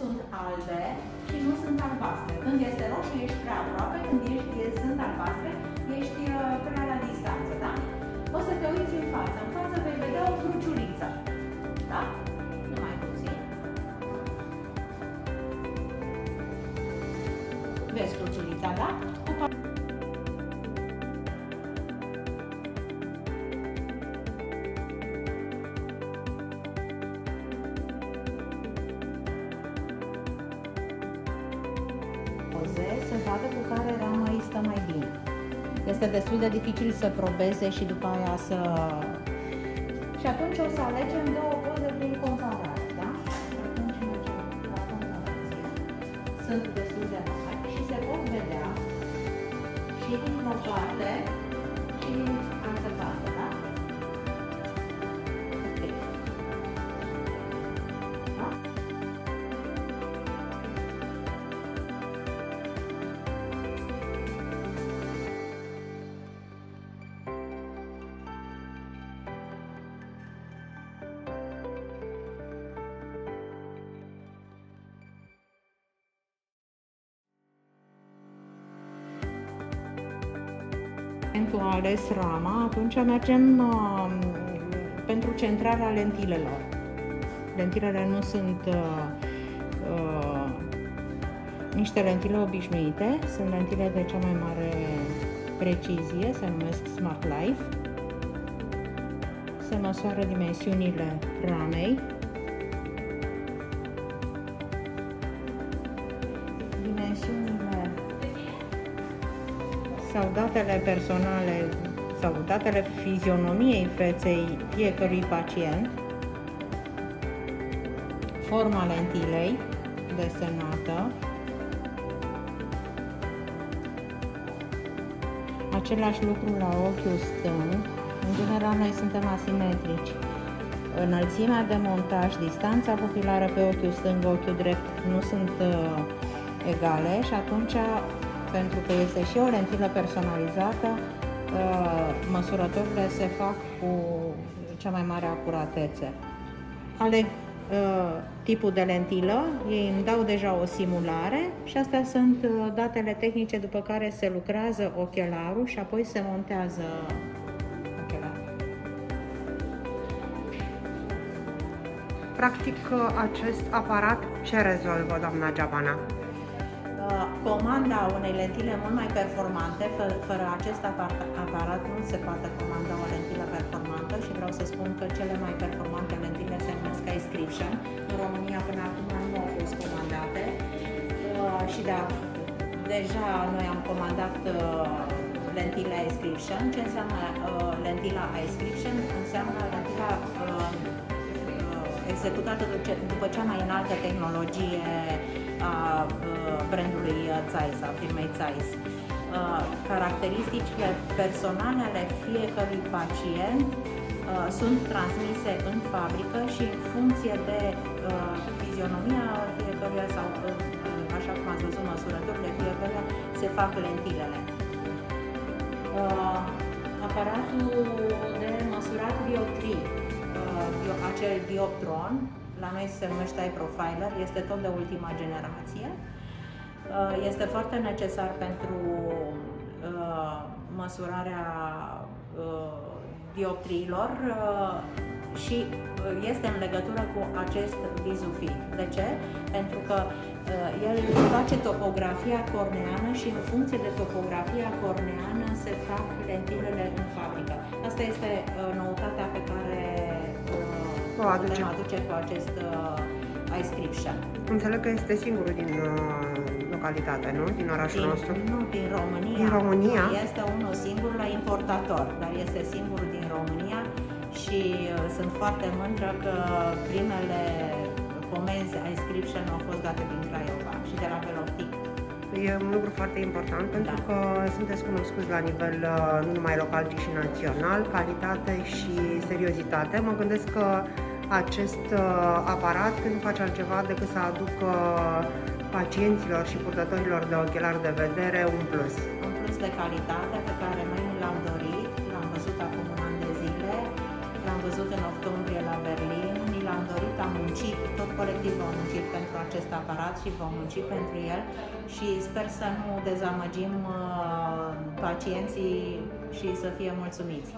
sunt albe și nu sunt albastre. Când este roșu, ești prea aproape, când ești, sunt albastre, ești uh, prea la distanță, da? O să te uiți în față. În față vei vedea o cruciuliță. Da? Numai puțin. Vezi cruciulița, da? Poze să vadă cu care ramă îi stă mai bine. Este destul de dificil să probeze și după aia să... Și atunci o să alegem două poze prin comparare, da? Atunci mergem la comparație. Sunt destul de mari și se pot vedea și din o parte și din altă Pentru a ales rama, atunci mergem uh, pentru centrarea lentilelor. Lentilele nu sunt uh, uh, niște lentile obișnuite, sunt lentile de cea mai mare precizie, se numesc Smart Life. Se măsoară dimensiunile ramei, sau datele personale sau datele fizionomiei feței fiecărui pacient, forma lentilei desenată, același lucru la ochiul stâng. În general, noi suntem asimetrici. Înălțimea de montaj, distanța pupilară pe ochiul stâng, ochiul drept nu sunt uh, egale și atunci pentru că este și o lentilă personalizată, uh, măsurătorile se fac cu cea mai mare acuratețe. Aleg uh, tipul de lentilă, ei îmi dau deja o simulare și astea sunt uh, datele tehnice după care se lucrează ochelarul și apoi se montează ochelarul. Practic, acest aparat ce rezolvă, doamna Geabana? Uh, comanda unei lentile mult mai performante, fără, fără acest aparat nu se poate comanda o lentilă performantă și vreau să spun că cele mai performante lentile se numesc Inscription. În România până acum nu au fost comandate uh, și de deja noi am comandat uh, lentile Inscription. Ce înseamnă lentila Inscription? Înseamnă lentila executată după cea mai înaltă tehnologie a brandului Zeiss, a firmei Zeiss. Caracteristicile personale ale fiecărui pacient sunt transmise în fabrică și în funcție de fizionomia fiecăruia sau așa cum ați văzut măsurătorile fiecăruia se fac lentilele. Aparatul de măsurat bioptrii, acel dioptron, la noi se numește iProfiler, este tot de ultima generație. Uh, este foarte necesar pentru uh, măsurarea uh, dioptriilor și este în legătură cu acest vizufic. De ce? Pentru că el face topografia corneană și în funcție de topografia corneană se fac lentilele în fabrică. Asta este noutatea pe care o aduce. putem aduce cu acest uh, inscription. Înțeleg că este singurul din uh, localitate, nu? Din orașul din, nostru? Nu, din România. Din România? Nu, este unul singur la importator, dar este singurul din România și uh, sunt foarte mândră că primele comenzi inscription au fost date din Craiova și de la Veloptic. E un lucru foarte important pentru da. că sunteți cunoscuți la nivel uh, nu numai local, ci și național, calitate și seriozitate. Mă gândesc că acest uh, aparat nu face altceva decât să aducă pacienților și purtătorilor de ochelari de vedere un plus. Un plus de calitate pe care noi nu l-am dorit, l-am văzut acum un an de zile, l-am văzut în octombrie la Berlin, ni l-am dorit, am muncit munci, tot colectiv vom munci pentru acest aparat și vom munci pentru el și sper să nu dezamăgim uh, pacienții și să fie mulțumiți.